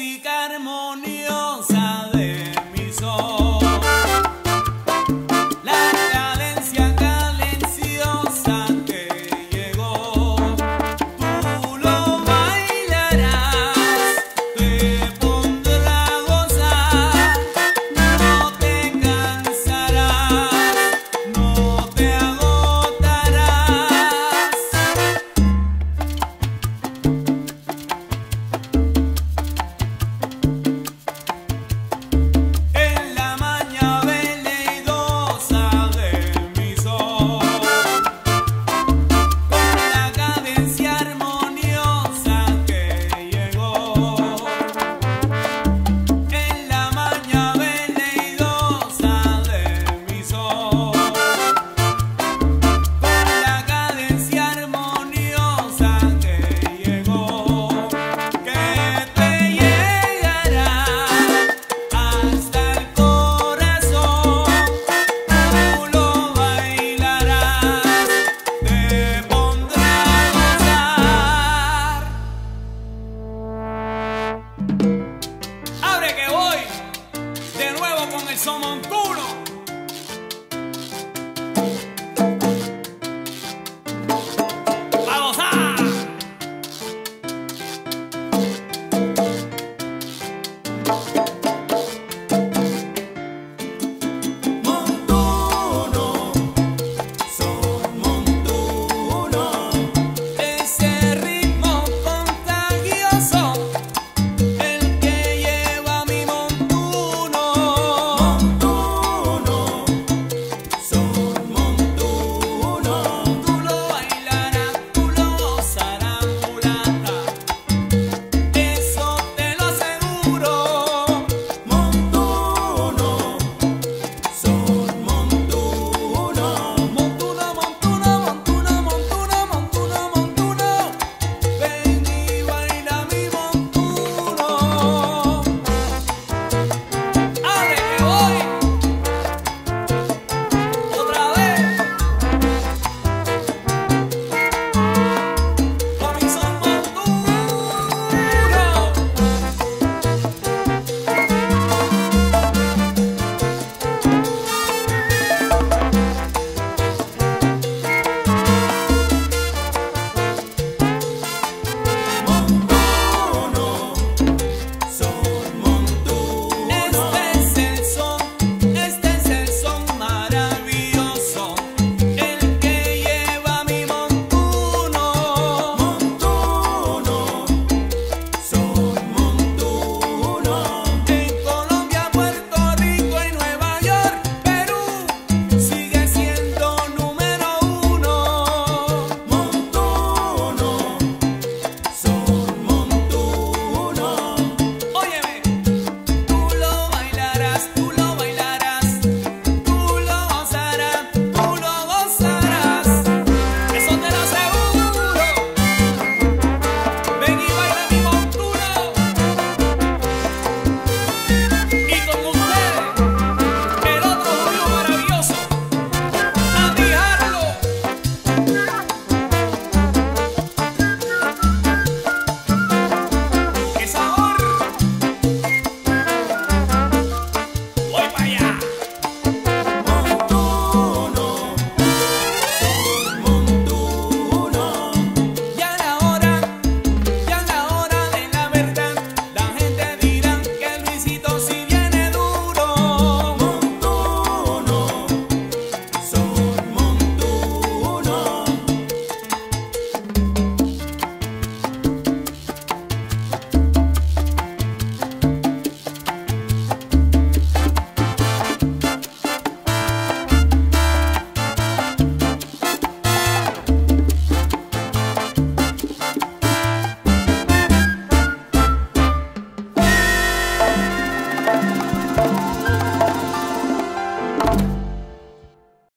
música Abre que voy de nuevo con el somón.